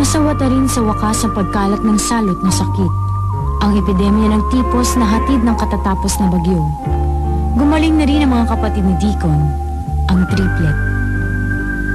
Nasawata rin sa wakas ang pagkalat ng salot na sakit. Ang epidemya ng tipos na hatid ng katatapos na bagyo. Gumaling na rin ang mga kapatid ni Deacon, ang triplet.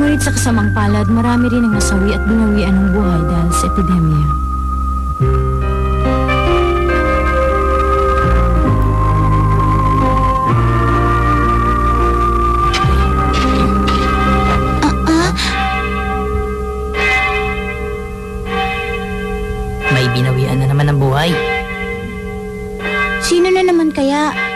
Ngunit sa kasamang palad, marami rin ang nasawi at binawian ng buhay dahil sa epidemya. Binawian na naman ng buhay. Sino na naman kaya?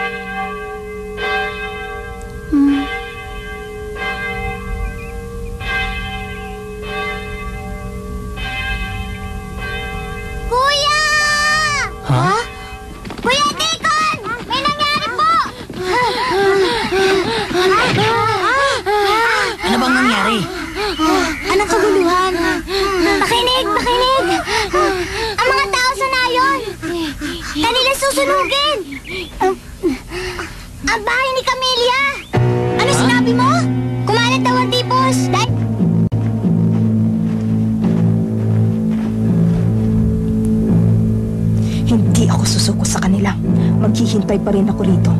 Maghihintay pa rin ako rito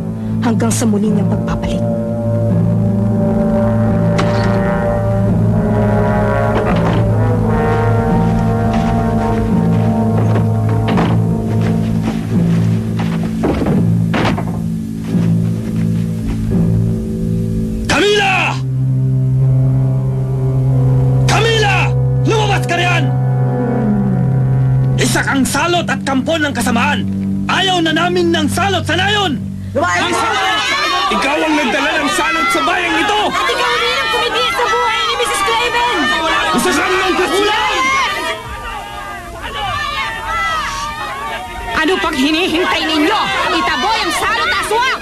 hanggang sa muli niyang pagbabalik. Salot at kampon ng kasamaan! Ayaw na namin ng salot sa nayon! Ikaw ang nagdala ng salot sa bayang ito! At ikaw rin ang kumigil sa buhay ni Mrs. Craven! Isa kang nagkukulang! Ano pang hinihintay ninyo? Itaboy ang salot aswang!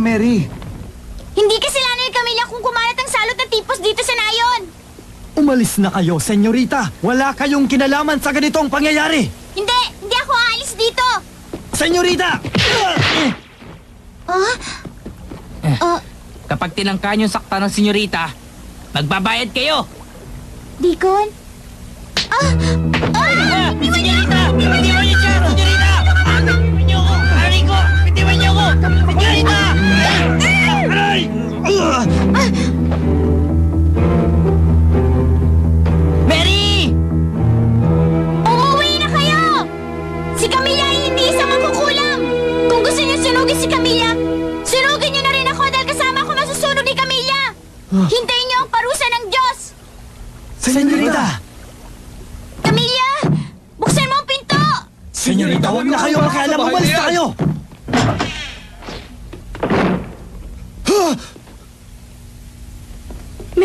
Mary, Hindi kasalanan ni Camilla kung kumalat ang salot ng tipos dito sa nayon! umalis na kayo, senyorita. Wala kayong kinalaman sa ganitong pangyayari. Hindi! Hindi ako aalis dito! Senyorita! Kapag tinangka niyo sakta ng senyorita, magbabayad kayo! Deacon? Ah! Ah! Senyorita! Bitiwan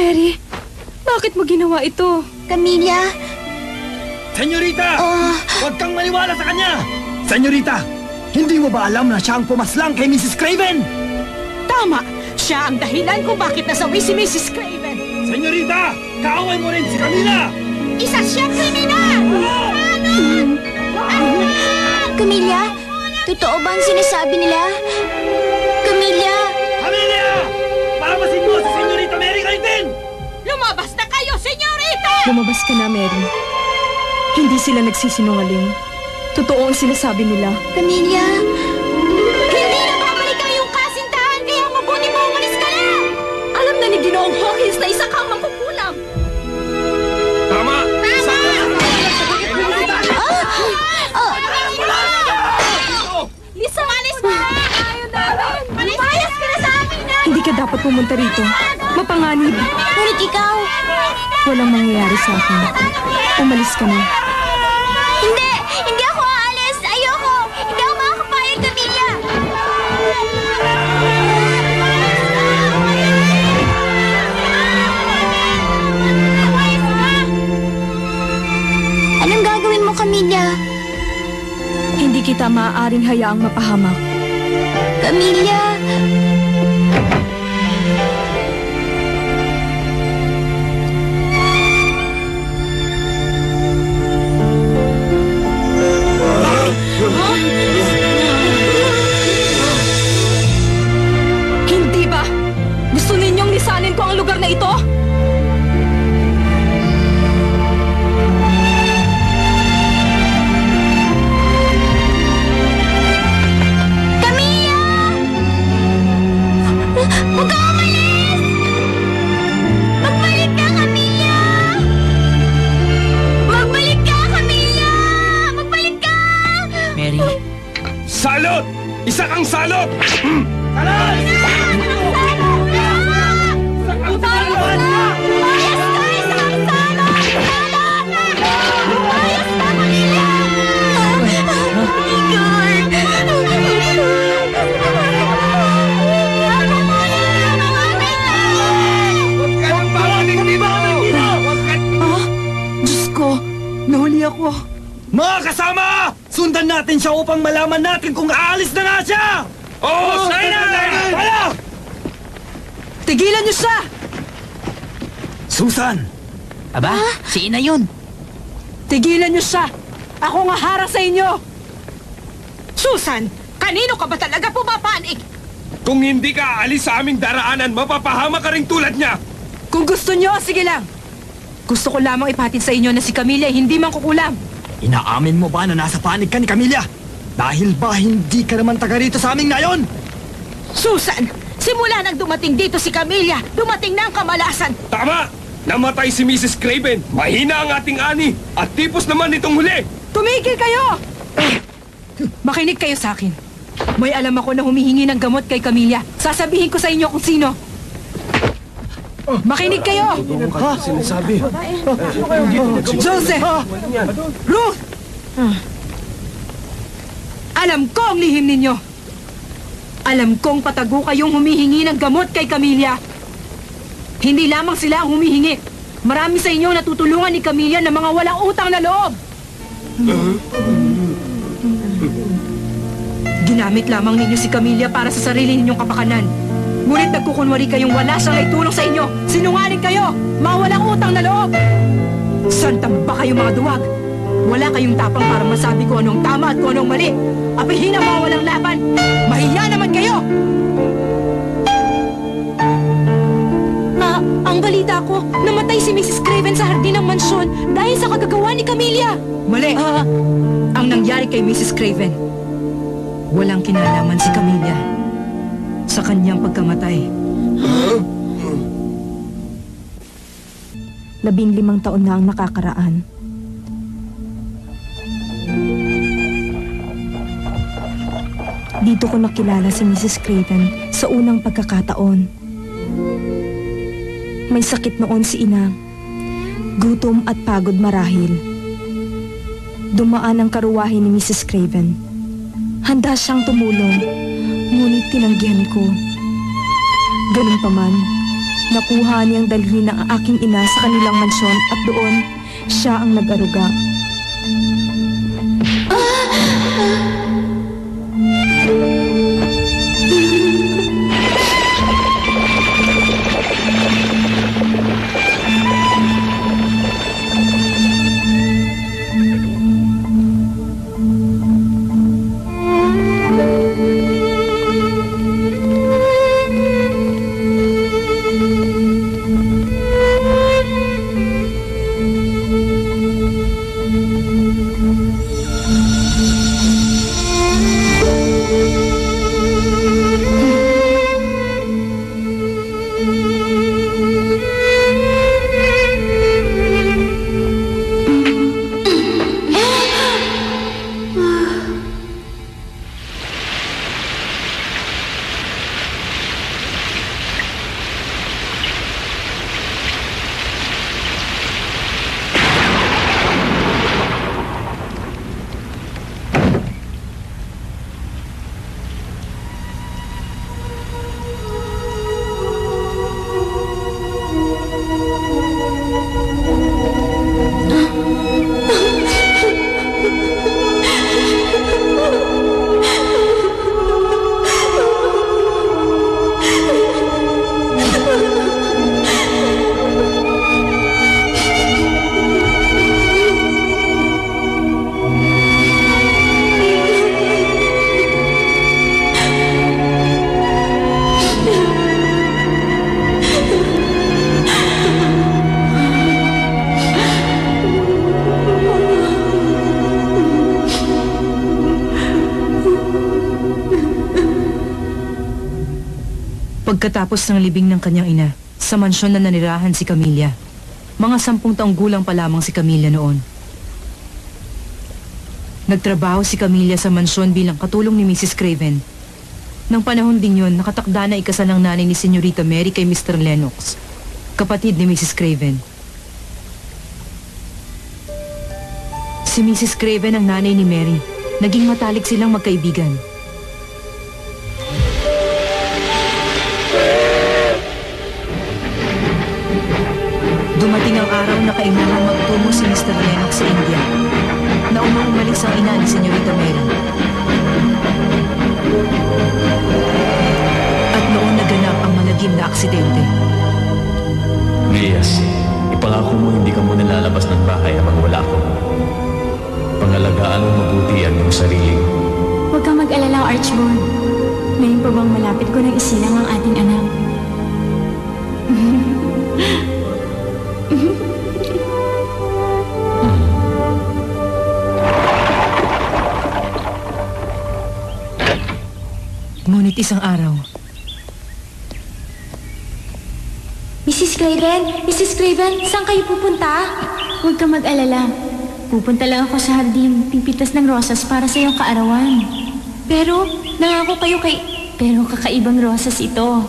Mary, bakit mo ginawa ito? Camilla? Senyorita! Oh, Huwag kang maniwala sa kanya! Senyorita, hindi mo ba alam na siya ang pumaslang kay Mrs. Craven? Tama! Siya ang dahilan kung bakit nasawi si Mrs. Craven! Senyorita! Kaaway mo rin si Camila! isa siyang kriminal! Camilla, totoo ba ang sinasabi nila? Lumabas ka na, Mary. Hindi sila nagsisinungaling. Totoo ang sinasabi nila. Camilla! Hindi na babalik ang iyong kasintahan, kaya mabuti mo umalis ka na! Alam na ni Ginoong Hawkins na isa kang mangkukulam. Tama! Lisa, malis ka na! Ayaw namin! Malis ka na sa ka dapat pumunta rito. Mapanganib. Ngunit ikaw, Walang mangyayari sa akin. Umalis ka na. hindi! Hindi ako aalis! Ayoko! Hindi ako makakapayag, Camilla! Anong gagawin mo, Camilla? Hindi kita maaaring hayaang mapahamak. Camilla! Hindi aba, si Ina yun. Tigilan niyo siya! Ako nga harang sa inyo! Susan, kanino ka ba talaga pumapanik? Kung hindi ka aalis sa aming daraanan, mapapahama ka rin tulad niya! Kung gusto niyo, sige lang! Gusto ko lamang ipatid sa inyo na si Camilla ay hindi man kukulam. Inaamin mo ba na nasa panig ka ni Camilla? Dahil ba hindi ka naman taga rito sa aming nayon? Susan, simula nang dumating dito si Camilla, dumating na ang kamalasan. Tama! Namatay si Mrs. Craven. Mahina ang ating ani. At tipos naman itong huli. Tumigil kayo! Makinig kayo sa akin. May alam ako na humihingi ng gamot kay Camilla. Sasabihin ko sa inyo kung sino. Makinig kayo! Joseph! Ruth! Alam ko ang lihim ninyo. Alam kong patago kayong humihingi ng gamot kay Camilla. Hindi lamang sila humihingi. Marami sa inyo natutulungan ni Camilla ng mga walang utang na loob. Ginamit lamang ninyo si Camilla para sa sarili ninyong kapakanan. Ngunit nagkukunwari kayong wala siyang naitulong sa inyo. Sinungaling kayo! Mga walang utang na loob! Santang ba kayo mga duwag? Wala kayong tapang para masabi kung anong tama at kung anong mali. Apihin ang mga walang laban. Mahiya naman kayo! Ang balita ko, namatay si Mrs. Craven sa hardin ng mansyon dahil sa kagagawa ni Camilla. Mali. ang nangyari kay Mrs. Craven, walang kinalaman si Camilla sa kanyang pagkamatay. Labinlimang taon na ang nakakaraan. Dito ko nakilala si Mrs. Craven sa unang pagkakataon. May sakit noon si Ina. Gutom at pagod marahil. Dumaan ang karuwahe ni Mrs. Craven. Handa siyang tumulong, ngunit tinanggihan ko. Ganun pa man, nakuha niyang dalhin ng aking ina sa kanilang mansyon at doon, siya ang nag-aruga. No. Pagkatapos ng libing ng kanyang ina, sa mansyon na nanirahan si Camilla. Mga sampung taong gulang pa lamang si Camilla noon. Nagtrabaho si Camilla sa mansyon bilang katulong ni Mrs. Craven. Nang panahon din yon, nakatakda na ikasal ng nanay ni Senyorita Mary kay Mr. Lennox, kapatid ni Mrs. Craven. Si Mrs. Craven ang nanay ni Mary. Naging matalik silang magkaibigan. Araw na kailangan magtungo si Mr. Lennox sa India. Naunang umalis ang ina ni Senyorita Mary. At noon naganap ang malagim na aksidente. Elias, ipangako mo hindi ka muna lalabas ng bahay habang wala ako. Pangalagaan mo mabuti ang iyong sarili. Huwag kang mag-alala, Archibald. Ngayon pa bang malapit ko nang isilang ang ating anak? Ngunit isang araw, Mrs. Craven? Mrs. Craven, saan kayo pupunta? Huwag kang mag-alala. Pupunta lang ako sa hardin, pipitas ng rosas para sa iyong kaarawan. Pero, nangako kayo kay... Pero kakaibang rosas ito.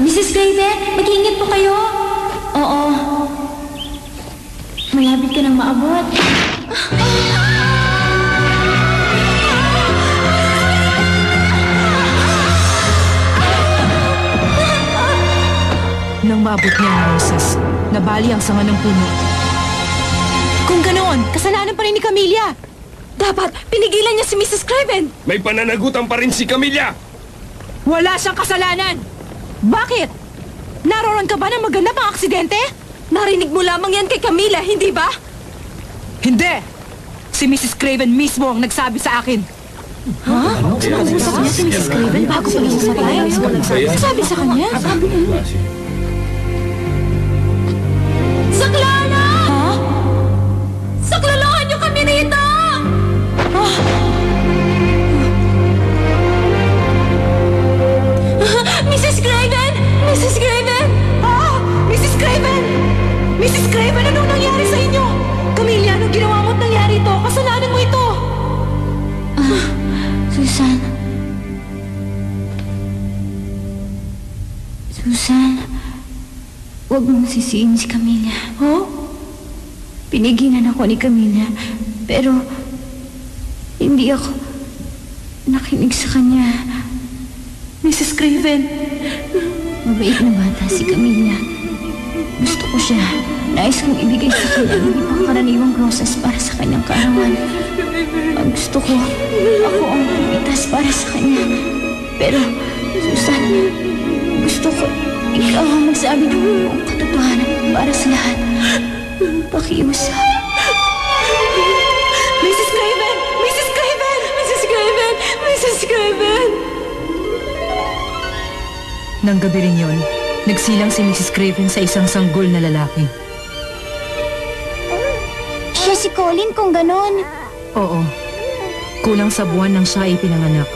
Mrs. Craven, maabot niya ang roses, nabali ang sanga ng puno. Kung ganoon, kasalanan pa rin ni Camilla. Dapat, pinigilan niya si Mrs. Craven. May pananagutan pa rin si Camilla! Wala siyang kasalanan! Bakit? Naroon ka ba na maganap ang aksidente? Narinig mo lamang yan kay Camila, hindi ba? Hindi! Si Mrs. Craven mismo ang nagsabi sa akin. Usap niya si Mrs. Craven bago pa lang sabay. Sabi sa kanya. Saklolo! Mrs. Craven! Mrs. Craven! Ah! Mrs. Craven! Mrs. Craven, anong nangyari sa inyo? Camilla, anong ginawa mo't nangyari ito? Kasalanan mo ito! Susan. Susan. Huwag mong sisiin si Camilla. Oh? Pinigilan ako ni Camilla. Pero, hindi ako nakinig sa kanya. Mrs. Craven, Mabait na bata si Camilla. Gusto ko siya. Nais kong ibigay sa kanya ang hindi pangkaraniwang rosas para sa kanyang kaarawan. Ang gusto ko, ako ang pipitas para sa kanya. Pero, Susan, gusto ko ikaw ang magsabi ng buong katotohanan para sa lahat. Pakiusap. Mrs. Craven! Nang gabi rin yun, nagsilang si Mrs. Craven sa isang sanggol na lalaki. Siya si Colin kung ganon. Oo, kulang sa buwan nang siya ay pinanganak.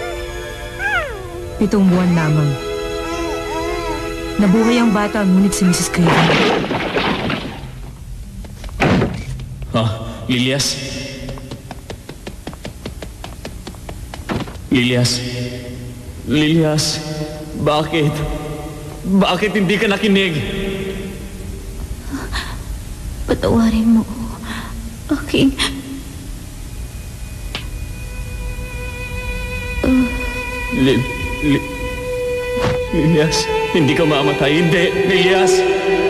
Pitong buwan lamang. Nabuhay ang bata, ngunit si Mrs. Craven. Ha? Lilias? Lilias? Lilias? Bakit? Bakit hindi ka nakinig? Patawarin mo. Aking... Li, li, Lilias, hindi ka mamatay. Hindi, Lilias! Lilias,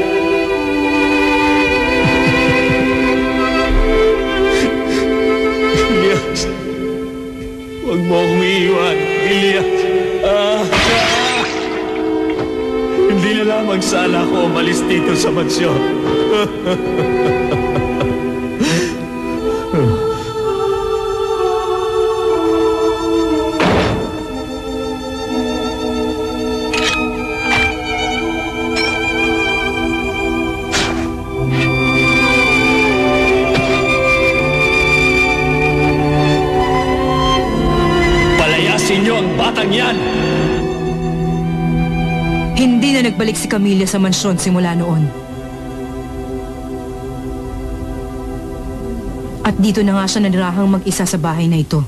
huwag mo akong iiwan. Lilias! Ah, ah. Hindi na lamang sana ako umalis dito sa mansyon. Hindi na nagbalik si Camilla sa mansyon simula noon. At dito na nga siya nanirahang mag-isa sa bahay na ito.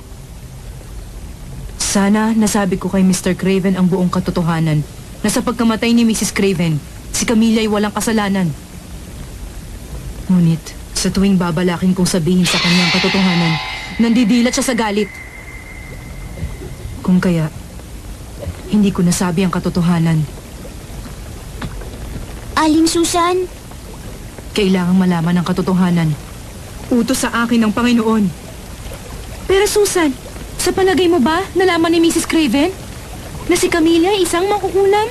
Sana nasabi ko kay Mr. Craven ang buong katotohanan na sa pagkamatay ni Mrs. Craven, si Camilla ay walang kasalanan. Ngunit, sa tuwing babalakin kong sabihin sa kanya ang katotohanan, nandidilat siya sa galit. Kung kaya, hindi ko nasabi ang katotohanan. Aling Susan, Kailangang malaman ang katotohanan. Utos sa akin ng Panginoon. Pero Susan, sa palagay mo ba nalaman ni Mrs. Craven na si Camilla ay isang makukulam?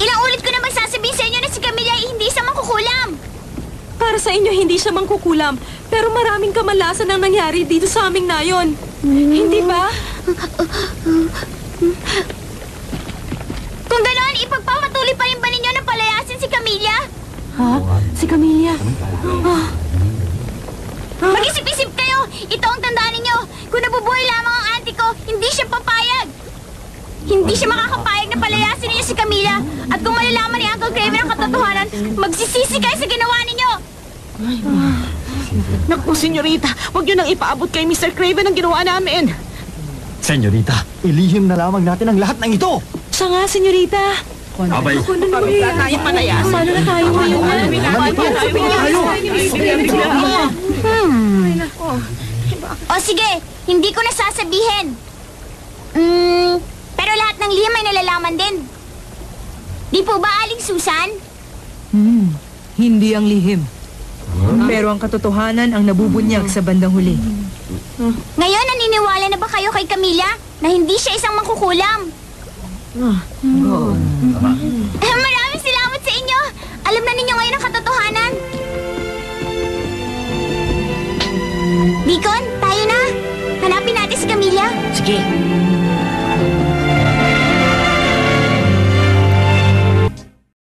ilang ulit ko na magsasabihin sa inyo na si Camilla ay hindi isang mangkukulam. Para sa inyo, hindi siya mangkukulam. Pero maraming kamalasan ang nangyari dito sa aming nayon. Hindi ba? Kung ganoon, ipagpapatuloy pa rin ba ninyo Camilla? Ha? Si Camilla? Mag-isip-isip kayo! Ito ang tandaan ninyo! Kung nabubuhay lamang ang auntie ko, hindi siya papayag! Hindi siya makakapayag na palayasin ninyo si Camilla. At kung malalaman ni Uncle Craven ang katotohanan, magsisisi kayo sa ginawa ninyo! Naku, senyorita, huwag niyo nang ipaabot kay Mr. Craven ang ginawa namin. Senyorita, ilihim na lamang natin ang lahat ng ito! Siya nga, senyorita. Abay, Wala tayo palayasin. Paano na tayo ngayon? O sige, hindi ko na sasabihin. Mm, pero lahat ng lihim ay nalalaman din. Di po ba, Aling Susan? Hmm, hindi ang lihim. Pero ang katotohanan ang nabubunyag sa bandang huli. Ngayon, naniniwala na ba kayo kay Camilla na hindi siya isang mangkukulam? Eh, Maraming salamat sa inyo! Alam na ninyo ngayon ang katotohanan. Deacon, tayo na. Hanapin natin si Camilla. Sige.